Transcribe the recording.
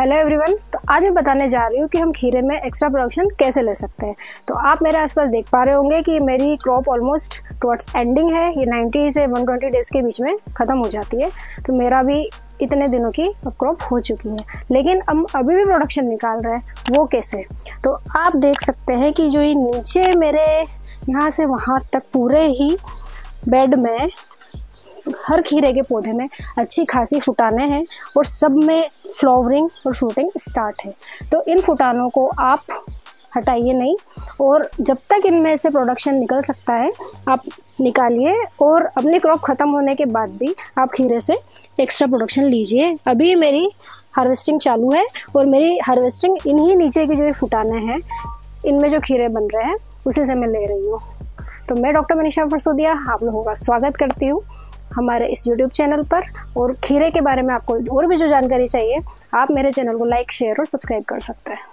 Hello everyone तो आज मैं बताने जा रही हूँ कि हम खीरे में एक्स्ट्रा प्रोडक्शन कैसे ले सकते हैं। तो आप मेरे आसपास देख पा रहे होंगे कि मेरी क्रॉप ऑलमोस्ट टुवर्ड्स एंडिंग है, ये 90 से 120 डेज़ के बीच में ख़त्म हो जाती है। तो मेरा भी इतने दिनों की क्रॉप हो चुकी है। लेकिन हम अभी भी प्रोडक्शन निकाल रहे हैं, वो कैसे? तो आप देख सकते हैं कि जो ये नीचे मेरे यहाँ से वहाँ तक पूरे ही बेड में हर खीरे के पौधे में अच्छी खासी फुटाने हैं और सब में फ्लावरिंग और फ्रूटिंग स्टार्ट है। तो इन फुटानों को आप हटाइए नहीं और जब तक इनमें से प्रोडक्शन निकल सकता है, आप निकालिए और अपनी क्रॉप ख़त्म होने के बाद भी आप खीरे से एक्स्ट्रा प्रोडक्शन लीजिए। अभी मेरी हार्वेस्टिंग चालू है और मेरी हार्वेस्टिंग इन्हीं नीचे के जो फुटाने हैं, इनमें जो खीरे बन रहे हैं, उसी से मैं ले रही हूँ। तो मैं डॉक्टर मनीषा फरसोदिया, आप लोगों का स्वागत करती हूँ। हमारे इस यूट्यूब चैनल पर और खीरे के बारे में आपको और भी जो जानकारी चाहिए, आप मेरे चैनल को लाइक शेयर और सब्सक्राइब कर सकते हैं।